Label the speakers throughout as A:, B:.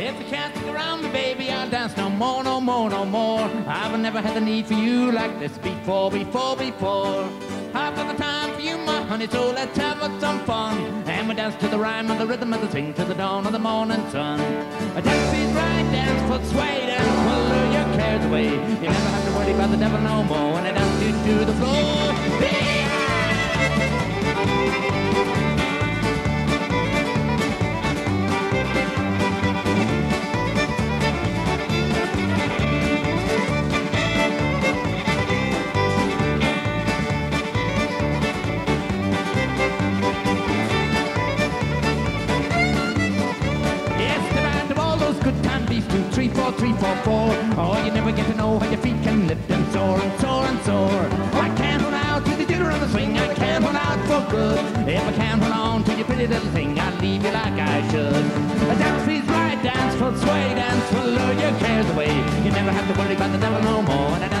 A: If you can't stick around me, baby, I'll dance no more, no more, no more. I've never had the need for you like this before, before, before. I've got the time for you, my honey, so let's have some fun. And we dance to the rhyme and the rhythm and the sing to the dawn of the morning sun. A dance is right, dance foot sway, dance will lure your cares away. You never have to worry about the devil no more when I dance you to the floor. Three, four, three, four, four. Oh, you never get to know how your feet can lift and soar and soar and soar. Oh, I can't hold out to the jitter on the swing. I can't hold out for good. If I can't hold on to your pretty little thing, I'll leave you like I should. Dance, please, right dance, full sway dance, will lure your cares away. You never have to worry about the devil no more.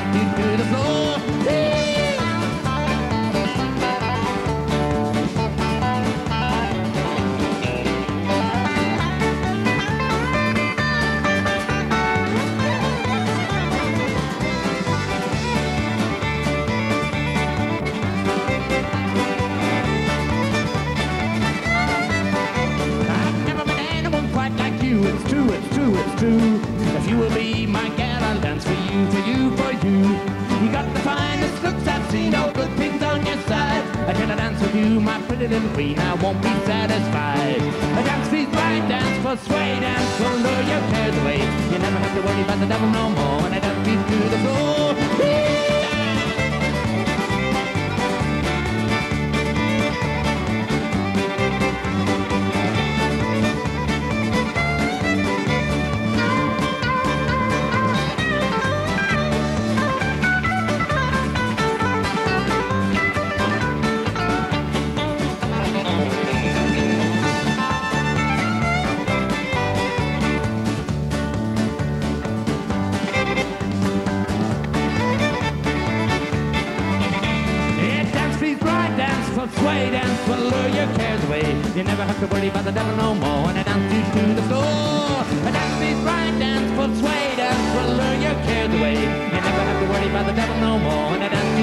A: My pretty little queen, I won't be satisfied. A please right dance for sway dance, will lure your cares away. You never have to worry about the devil no more when I dance you to the floor. so sway, dance, will lure your cares away. You never have to worry about the devil no more. When I dance you to the floor, I dance is right, dance, will sway, dance, follow your cares away. You never have to worry about the devil no more. When I dance